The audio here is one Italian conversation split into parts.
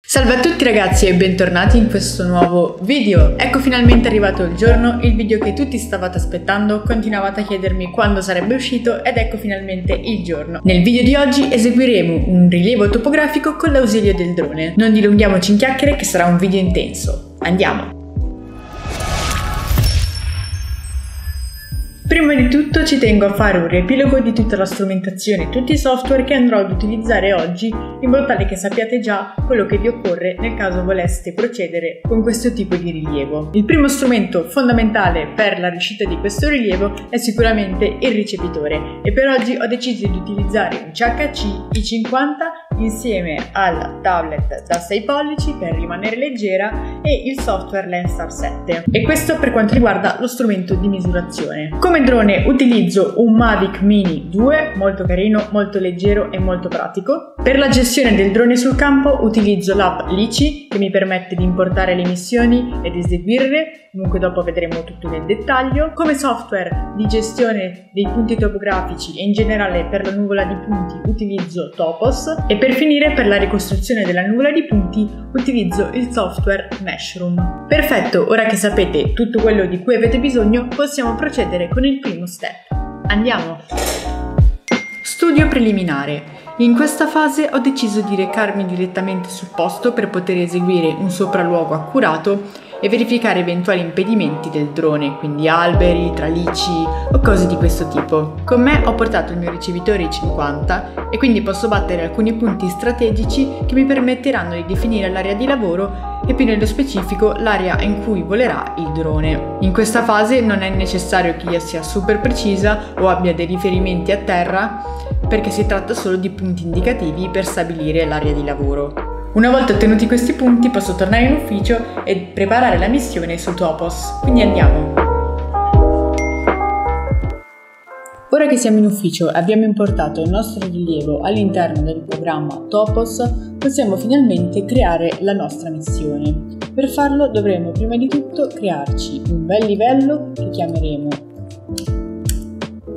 Salve a tutti ragazzi e bentornati in questo nuovo video. Ecco finalmente arrivato il giorno, il video che tutti stavate aspettando, continuavate a chiedermi quando sarebbe uscito ed ecco finalmente il giorno. Nel video di oggi eseguiremo un rilievo topografico con l'ausilio del drone. Non dilunghiamoci in chiacchiere che sarà un video intenso. Andiamo! Prima di tutto ci tengo a fare un riepilogo di tutta la strumentazione e tutti i software che andrò ad utilizzare oggi in modo tale che sappiate già quello che vi occorre nel caso voleste procedere con questo tipo di rilievo. Il primo strumento fondamentale per la riuscita di questo rilievo è sicuramente il ricevitore e per oggi ho deciso di utilizzare un CHC i50 insieme al tablet da 6 pollici per rimanere leggera e il software Lenstar 7 e questo per quanto riguarda lo strumento di misurazione. Come drone utilizzo un Mavic Mini 2 molto carino, molto leggero e molto pratico. Per la gestione del drone sul campo utilizzo l'app Lici che mi permette di importare le missioni ed eseguirle, comunque dopo vedremo tutto nel dettaglio. Come software di gestione dei punti topografici e in generale per la nuvola di punti utilizzo Topos e per finire, per la ricostruzione della nuvola di punti, utilizzo il software Meshroom. Perfetto, ora che sapete tutto quello di cui avete bisogno, possiamo procedere con il primo step. Andiamo! Studio preliminare. In questa fase ho deciso di recarmi direttamente sul posto per poter eseguire un sopralluogo accurato e verificare eventuali impedimenti del drone, quindi alberi, tralicci o cose di questo tipo. Con me ho portato il mio ricevitore i50 e quindi posso battere alcuni punti strategici che mi permetteranno di definire l'area di lavoro e più nello specifico l'area in cui volerà il drone. In questa fase non è necessario che io sia super precisa o abbia dei riferimenti a terra perché si tratta solo di punti indicativi per stabilire l'area di lavoro. Una volta ottenuti questi punti posso tornare in ufficio e preparare la missione su Topos, quindi andiamo! Ora che siamo in ufficio e abbiamo importato il nostro rilievo all'interno del programma Topos, possiamo finalmente creare la nostra missione. Per farlo dovremo prima di tutto crearci un bel livello che chiameremo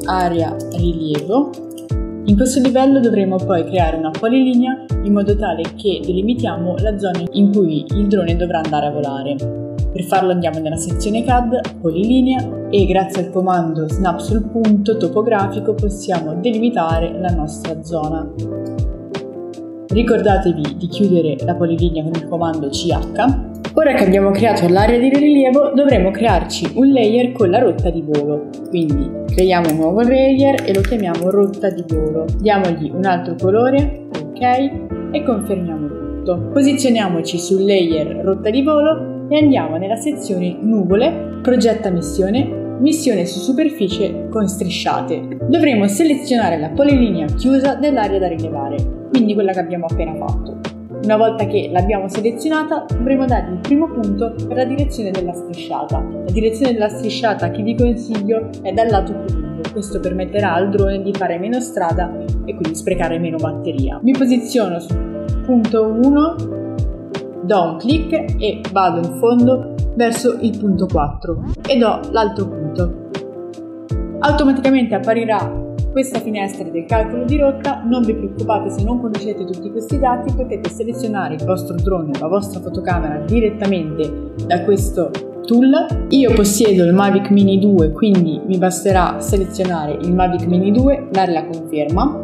area rilievo in questo livello dovremo poi creare una polilinea in modo tale che delimitiamo la zona in cui il drone dovrà andare a volare. Per farlo andiamo nella sezione CAD, polilinea e grazie al comando snap sul punto topografico possiamo delimitare la nostra zona. Ricordatevi di chiudere la polilinea con il comando CH Ora che abbiamo creato l'area di rilievo dovremo crearci un layer con la rotta di volo. Quindi creiamo un nuovo layer e lo chiamiamo rotta di volo. Diamogli un altro colore, ok, e confermiamo tutto. Posizioniamoci sul layer rotta di volo e andiamo nella sezione nuvole, progetta missione, missione su superficie con strisciate. Dovremo selezionare la polilinea chiusa dell'area da rilevare, quindi quella che abbiamo appena fatto. Una volta che l'abbiamo selezionata, dovremo dargli il primo punto per la direzione della strisciata. La direzione della strisciata che vi consiglio è dal lato più lungo. Questo permetterà al drone di fare meno strada e quindi sprecare meno batteria. Mi posiziono su punto 1, do un clic e vado in fondo verso il punto 4 e do l'altro punto. Automaticamente apparirà questa finestra del calcolo di rotta, non vi preoccupate se non conoscete tutti questi dati, potete selezionare il vostro drone o la vostra fotocamera direttamente da questo tool. Io possiedo il Mavic Mini 2, quindi mi basterà selezionare il Mavic Mini 2, dare la conferma,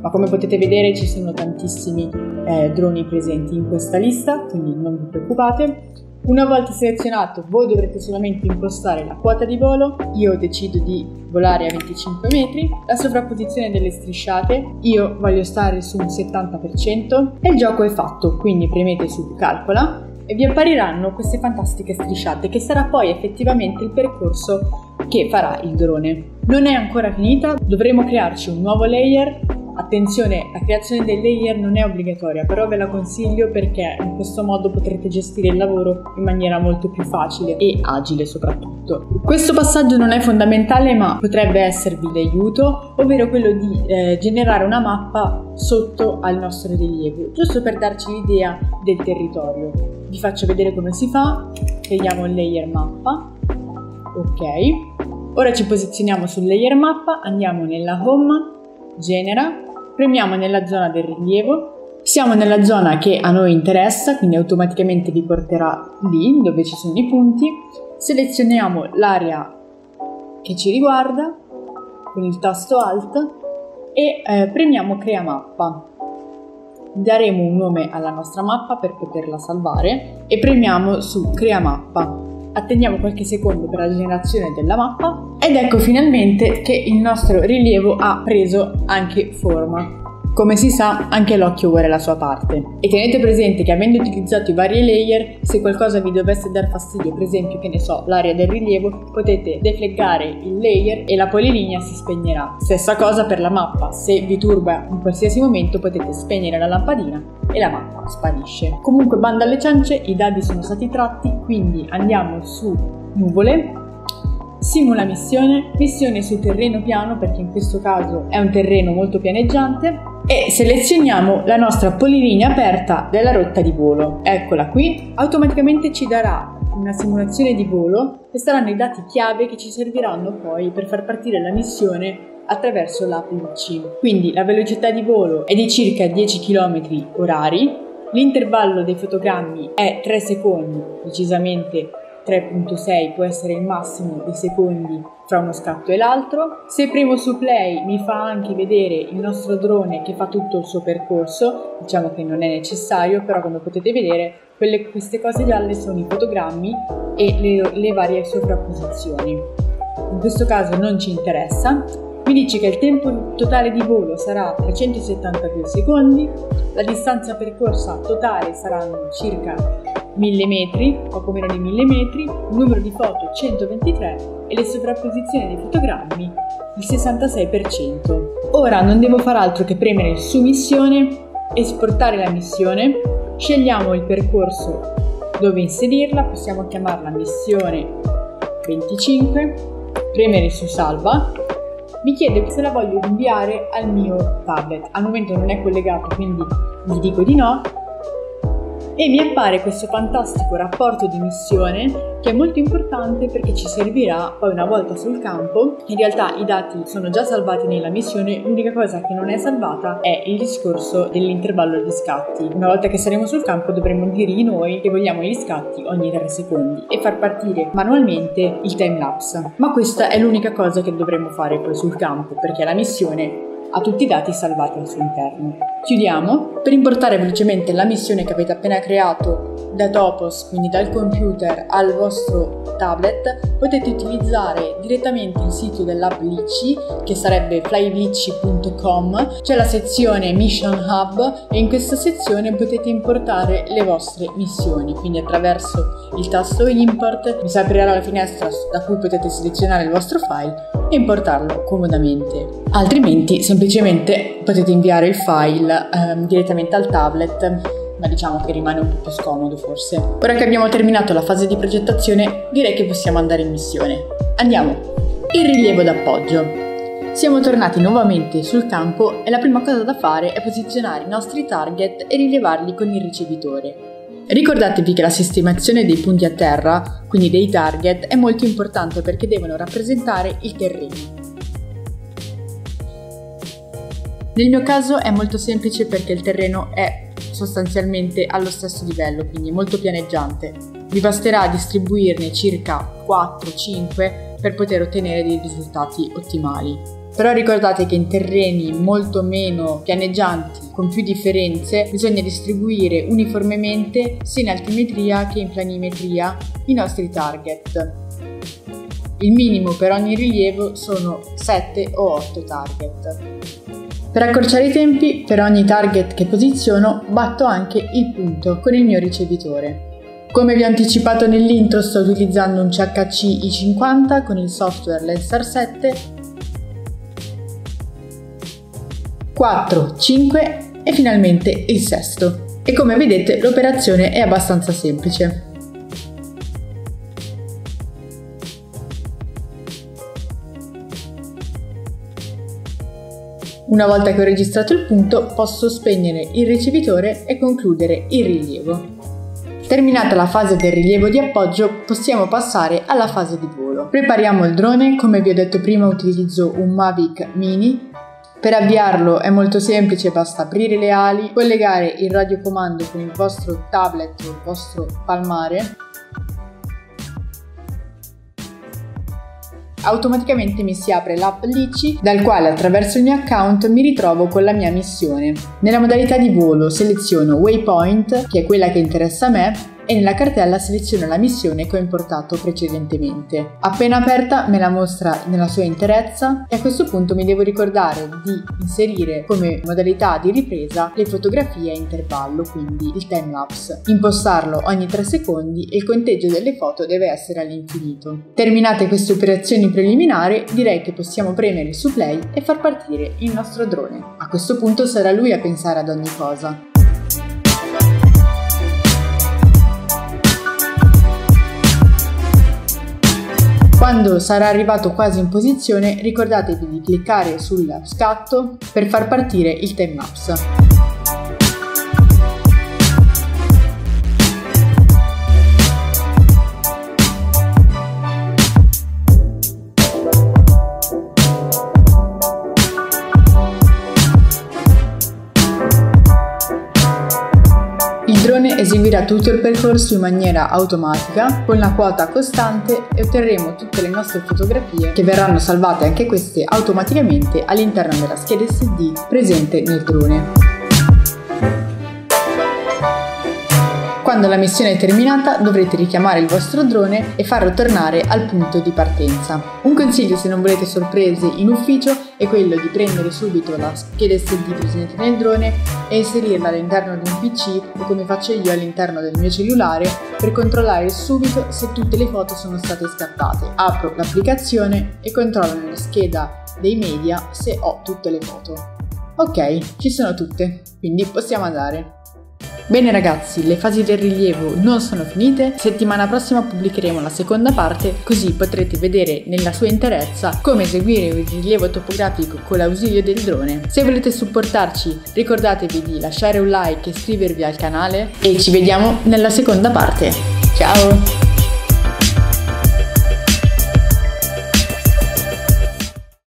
ma come potete vedere ci sono tantissimi eh, droni presenti in questa lista, quindi non vi preoccupate. Una volta selezionato voi dovrete solamente impostare la quota di volo, io decido di volare a 25 metri, la sovrapposizione delle strisciate, io voglio stare su un 70% e il gioco è fatto, quindi premete su calcola e vi appariranno queste fantastiche strisciate che sarà poi effettivamente il percorso che farà il drone. Non è ancora finita, dovremo crearci un nuovo layer Attenzione, la creazione dei layer non è obbligatoria, però ve la consiglio perché in questo modo potrete gestire il lavoro in maniera molto più facile e agile soprattutto. Questo passaggio non è fondamentale ma potrebbe esservi d'aiuto, ovvero quello di eh, generare una mappa sotto al nostro rilievo, giusto per darci l'idea del territorio. Vi faccio vedere come si fa, creiamo il layer mappa, ok. Ora ci posizioniamo sul layer mappa, andiamo nella home, genera, premiamo nella zona del rilievo Siamo nella zona che a noi interessa, quindi automaticamente vi porterà lì dove ci sono i punti. Selezioniamo l'area che ci riguarda con il tasto Alt e eh, premiamo Crea mappa. Daremo un nome alla nostra mappa per poterla salvare e premiamo su Crea mappa. Attendiamo qualche secondo per la generazione della mappa ed ecco finalmente che il nostro rilievo ha preso anche forma. Come si sa, anche l'occhio vuole la sua parte. E tenete presente che avendo utilizzato i vari layer, se qualcosa vi dovesse dar fastidio, per esempio, che ne so, l'area del rilievo, potete defleggare il layer e la polilinea si spegnerà. Stessa cosa per la mappa, se vi turba in qualsiasi momento potete spegnere la lampadina e la mappa sparisce. Comunque, banda alle ciance, i dadi sono stati tratti, quindi andiamo su nuvole Simula missione, missione su terreno piano perché in questo caso è un terreno molto pianeggiante. E selezioniamo la nostra polilinea aperta della rotta di volo. Eccola qui, automaticamente ci darà una simulazione di volo. E saranno i dati chiave che ci serviranno poi per far partire la missione attraverso l'app VC. Quindi la velocità di volo è di circa 10 km orari, l'intervallo dei fotogrammi è 3 secondi, precisamente 3.6 può essere il massimo di secondi fra uno scatto e l'altro. Se premo su play mi fa anche vedere il nostro drone che fa tutto il suo percorso, diciamo che non è necessario, però come potete vedere quelle, queste cose gialle sono i fotogrammi e le, le varie sovrapposizioni. In questo caso non ci interessa, mi dice che il tempo totale di volo sarà 372 secondi, la distanza percorsa totale saranno circa 1000 metri, poco meno di 1000 metri, il numero di foto 123 e le sovrapposizioni dei fotogrammi il 66%. Ora non devo fare altro che premere su missione, esportare la missione, scegliamo il percorso dove inserirla, possiamo chiamarla missione 25, premere su salva, mi chiede se la voglio inviare al mio tablet. Al momento non è collegato, quindi gli dico di no e mi appare questo fantastico rapporto di missione che è molto importante perché ci servirà poi una volta sul campo. In realtà i dati sono già salvati nella missione, l'unica cosa che non è salvata è il discorso dell'intervallo di scatti. Una volta che saremo sul campo dovremo dirgli noi che vogliamo gli scatti ogni 3 secondi e far partire manualmente il time lapse. Ma questa è l'unica cosa che dovremo fare poi sul campo perché la missione ha tutti i dati salvati al suo interno. Chiudiamo. Per importare velocemente la missione che avete appena creato da Topos, quindi dal computer al vostro tablet, potete utilizzare direttamente il sito dell'app Litchi, che sarebbe flylitchi.com. C'è la sezione Mission Hub e in questa sezione potete importare le vostre missioni, quindi attraverso il tasto Import vi si aprirà la finestra da cui potete selezionare il vostro file e importarlo comodamente. Altrimenti semplicemente potete inviare il file ehm, direttamente al tablet ma diciamo che rimane un po' più scomodo forse. Ora che abbiamo terminato la fase di progettazione, direi che possiamo andare in missione. Andiamo! Il rilievo d'appoggio. Siamo tornati nuovamente sul campo e la prima cosa da fare è posizionare i nostri target e rilevarli con il ricevitore. Ricordatevi che la sistemazione dei punti a terra, quindi dei target, è molto importante perché devono rappresentare il terreno. Nel mio caso è molto semplice perché il terreno è sostanzialmente allo stesso livello, quindi molto pianeggiante. Vi basterà distribuirne circa 4-5 per poter ottenere dei risultati ottimali. Però ricordate che in terreni molto meno pianeggianti, con più differenze, bisogna distribuire uniformemente sia in altimetria che in planimetria i nostri target. Il minimo per ogni rilievo sono 7 o 8 target. Per accorciare i tempi, per ogni target che posiziono, batto anche il punto con il mio ricevitore. Come vi ho anticipato nell'intro sto utilizzando un CHC i50 con il software Lensar 7 4, 5 e finalmente il sesto. E come vedete l'operazione è abbastanza semplice. Una volta che ho registrato il punto posso spegnere il ricevitore e concludere il rilievo. Terminata la fase del rilievo di appoggio possiamo passare alla fase di volo. Prepariamo il drone, come vi ho detto prima utilizzo un Mavic Mini Per avviarlo è molto semplice, basta aprire le ali, collegare il radiocomando con il vostro tablet o il vostro palmare automaticamente mi si apre l'app Lici dal quale attraverso il mio account mi ritrovo con la mia missione. Nella modalità di volo seleziono Waypoint, che è quella che interessa a me, e nella cartella seleziono la missione che ho importato precedentemente. Appena aperta me la mostra nella sua interezza e a questo punto mi devo ricordare di inserire come modalità di ripresa le fotografie a intervallo, quindi il time lapse, impostarlo ogni 3 secondi e il conteggio delle foto deve essere all'infinito. Terminate queste operazioni preliminari direi che possiamo premere su play e far partire il nostro drone. A questo punto sarà lui a pensare ad ogni cosa. Quando sarà arrivato quasi in posizione ricordatevi di cliccare sul scatto per far partire il timelapse. Drone eseguirà tutto il percorso in maniera automatica, con una quota costante e otterremo tutte le nostre fotografie che verranno salvate anche queste automaticamente all'interno della scheda SD presente nel drone. Quando la missione è terminata dovrete richiamare il vostro drone e farlo tornare al punto di partenza. Un consiglio se non volete sorprese in ufficio è quello di prendere subito la scheda SD presente nel drone e inserirla all'interno di un PC o come faccio io all'interno del mio cellulare per controllare subito se tutte le foto sono state scattate. Apro l'applicazione e controllo nella scheda dei media se ho tutte le foto. Ok, ci sono tutte, quindi possiamo andare. Bene ragazzi, le fasi del rilievo non sono finite, settimana prossima pubblicheremo la seconda parte così potrete vedere nella sua interezza come eseguire il rilievo topografico con l'ausilio del drone. Se volete supportarci ricordatevi di lasciare un like e iscrivervi al canale e ci vediamo nella seconda parte. Ciao!